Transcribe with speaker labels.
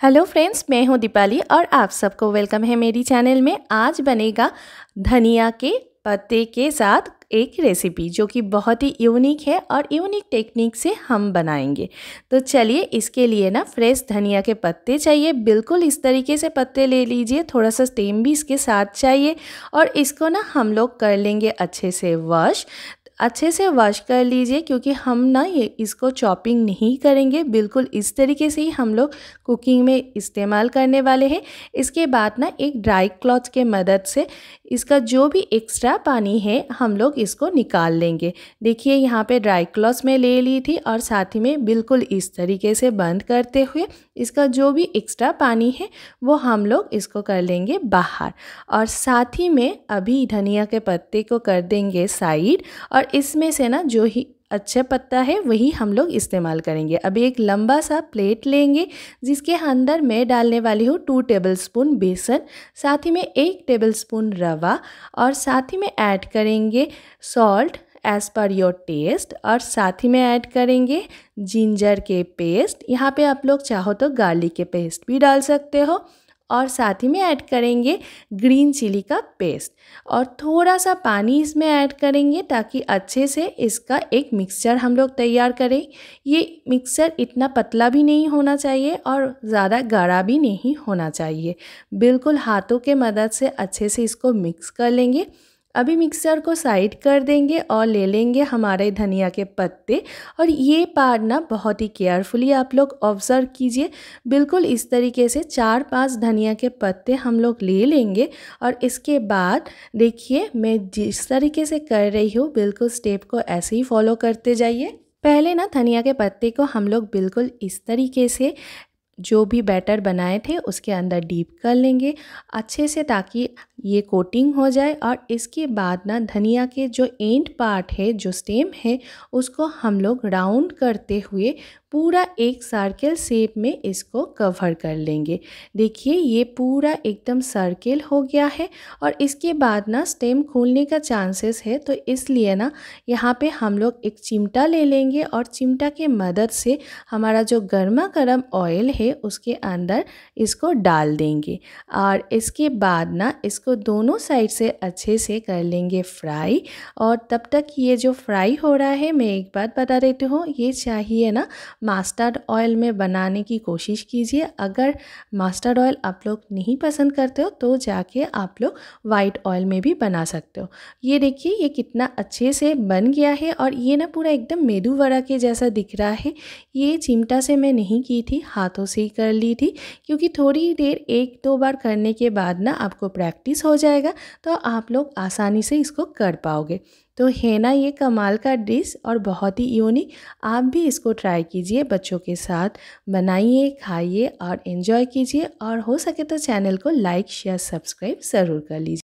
Speaker 1: Hello friends, मैं हूँ दीपाली और आप सबको वेलकम है मेरी चैनल में। आज बनेगा धनिया के पत्ते के साथ एक रेसिपी जो कि बहुत ही यूनिक है और यूनिक टेक्निक से हम बनाएँगे। तो चलिए, इसके लिए ना फ्रेश धनिया के पत्ते चाहिए। बिल्कुल इस तरीके से पत्ते ले लीजिए, थोड़ा सा स्टेम भी इसके साथ चाहिए और इसको ना हम लोग कर लेंगे अच्छे से वॉश अच्छे से वॉश कर लीजिए, क्योंकि हम ना ये इसको चॉपिंग नहीं करेंगे। बिल्कुल इस तरीके से ही हम लोग कुकिंग में इस्तेमाल करने वाले हैं। इसके बाद ना एक ड्राई क्लॉथ के मदद से इसका जो भी एक्स्ट्रा पानी है, हम लोग इसको निकाल लेंगे। देखिए, यहाँ पे ड्राई क्लॉथ में ले ली थी और साथ ही में बिल्कुल इस तरीके से बंद करते हुए इसका जो भी एक्स्ट्रा पानी है, वो हम लोग इसको कर लेंगे बाहर। और साथ ही में अभी धनिया के पत्ते को कर देंगे साइड और इसमें से ना जो ही अच्छा पत्ता है, वही हम लोग इस्तेमाल करेंगे। अभी एक लंबा सा प्लेट लेंगे, जिसके अंदर मैं डालने वाली हूँ टू टेबल स्पून बेसन, साथ ही में एक टेबल स्पून रवा, और साथ ही में ऐड करेंगे salt as per your taste और साथ ही में ऐड करेंगे जिंजर के पेस्ट यहाँ पे आप लोग चाहो तो गार्लिक के पेस्ट भी डाल सकते हो। और साथ ही में ऐड करेंगे ग्रीन चिली का पेस्ट। और थोड़ा सा पानी इसमें ऐड करेंगे ताकि अच्छे से इसका एक मिक्सचर हम लोग तैयार करें। ये मिक्सचर इतना पतला भी नहीं होना चाहिए और ज़्यादा गाढ़ा भी नहीं होना चाहिए। बिल्कुल हाथों के मदद से अच्छे से इसको मिक्स कर लेंगे। अभी मिक्सर को साइड कर देंगे और ले लेंगे हमारे धनिया के पत्ते। और ये पार्ट ना बहुत ही केयरफुली आप लोग ऑब्ज़र्व कीजिए। बिल्कुल इस तरीके से चार पाँच धनिया के पत्ते हम लोग ले लेंगे। और इसके बाद देखिए मैं जिस तरीके से कर रही हूँ, बिल्कुल स्टेप को ऐसे ही फॉलो करते जाइए। पहले ना धनिया के पत्ते को हम लोग बिल्कुल इस तरीके से जो भी बैटर बनाए थे, उसके अंदर डीप कर लेंगे अच्छे से ताकि ये कोटिंग हो जाए और इसके बाद ना धनिया के जो एंड पार्ट है, जो स्टेम है, उसको हम लोग राउंड करते हुए पूरा एक सर्किल शेप में इसको कवर कर लेंगे। देखिए, ये पूरा एकदम सर्किल हो गया है और इसके बाद ना स्टेम खोलने का चांसेस है तो इसलिए ना यहाँ पे हम लोग एक चिमटा ले लेंगे और चिमटा के मदद से हमारा जो गर्मा गर्म ऑयल है, उसके अंदर इसको डाल देंगे और इसके बाद ना इसको दोनों साइड से अच्छे से कर लेंगे फ्राई और तब तक ये जो फ्राई हो रहा है, मैं एक बात बता देती हूँ, ये चाहिए ना मास्टर्ड ऑयल में बनाने की कोशिश कीजिए। अगर मास्टर्ड ऑयल आप लोग नहीं पसंद करते हो तो जाके आप लोग वाइट ऑयल में भी बना सकते हो। ये देखिए, ये कितना अच्छे से बन गया है और ये ना पूरा एकदम मेदू वड़ा के जैसा दिख रहा है। ये चिमटा से मैं नहीं की थी, हाथों से ही कर ली थी, क्योंकि थोड़ी देर एक दो बार करने के बाद ना आपको प्रैक्टिस हो जाएगा तो आप लोग आसानी से इसको कर पाओगे। तो है ना ये कमाल का डिश और बहुत ही यूनिक। आप भी इसको ट्राई कीजिए बच्चों के साथ। बनाइए, खाइए और इन्जॉय कीजिए और हो सके तो चैनल को लाइक, शेयर, सब्सक्राइब ज़रूर कर लीजिए।